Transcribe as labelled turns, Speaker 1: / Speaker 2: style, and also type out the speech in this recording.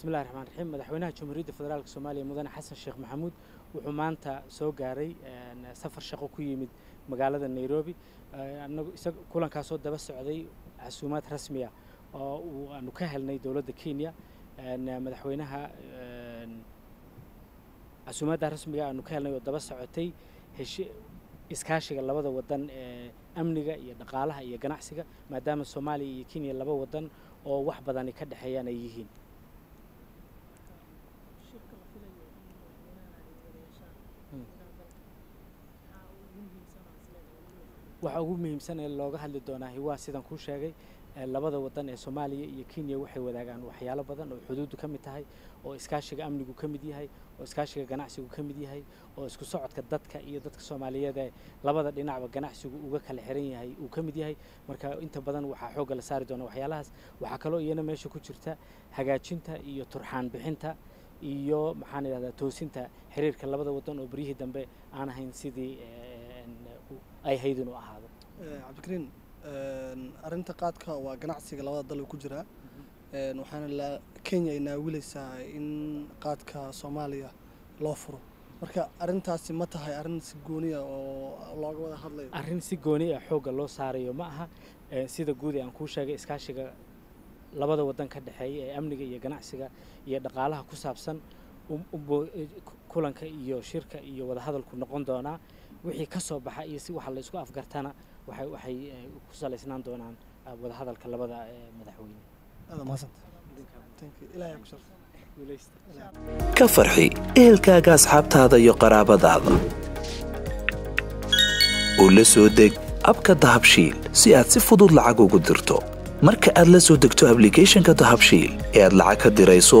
Speaker 1: bismillahi raxmaan raxiim madaxweynaha jamhuuriyadda federaalk soomaaliya mudane xasan sheekh maxamuud wuxuu maanta soo gaaray safar shaqo ku yimid magaalada nairobi. Isaga kulankaasoo daba socday casuumaad rasmiya oo uu aanu ka helnay dowladda kenya. Madaxweynaha casuumaadda rasmiga aanu ka helnay oo daba socotay heshi iskaashiga labada wadan ee amniga iyo dhaqaalaha iyo ganacsiga maadaama soomaaliya iyo kenya laba wadan oo wax badani ka dhexeeyaan ay yihiin waxa ugu muhiimsan ee looga hadli doonaa waa sidan kuu sheegay labada wadan ee soomaaliya iyo kenya waxay wadaagaan waxyaalo badan oo xuduuddu ka mid tahay oo iskaashiga amnigu ka mid yahay oo iskaashiga ganacsigu ka mid yahay oo isku socodka dadka iyo dadka soomaaliyeed ee labada dhinacba ganacsigu uga kala xiran yahay uu ka mid yahay. Marka inta badan waxaa xoogga la saari doona waxyaalahaas. Waxaa kaloo iyana meesha ku jirta hagaajinta iyo turxaan bixinta iyo maxaan idhahdaa toosinta xiriirka labada wadan oo beryihii dambe aan ahayn sidii ay hayd inuu ahaado.
Speaker 2: Cabdikariin arrinta qaadka waa ganacsiga labada dal ku jiraa waxaana la kenya ay naawilaysaa in qaadka soomaaliya loo furo. Marka arrintaasi ma tahay arrin si gooniya oo looga wada hadlayo.
Speaker 1: Arrin si gooni ah xoogga loo saarayo ma aha. Sida guud ee aan kuu sheegay iskaashiga labada wadan ka dhexeeya ee amniga iyo ganacsiga iyo dhaqaalaha ku saabsan kulanka iyo shirka iyo wadahadalku noqon doonaa wixii ka soo baxa iyo si waxa la isku afgartana waxay waxay ku salaysnaan doonaan wadahadalka labada madaxweyne.
Speaker 3: Ka farxi ehelkaaga asxaabtaada iyo qaraabadaada. Oo la soo deg abka dahabshiil si aad si fudud lacag ugu dirto. Marka aad la soo degto ablicathonka dahabshiil ee aad lacag ka dirayso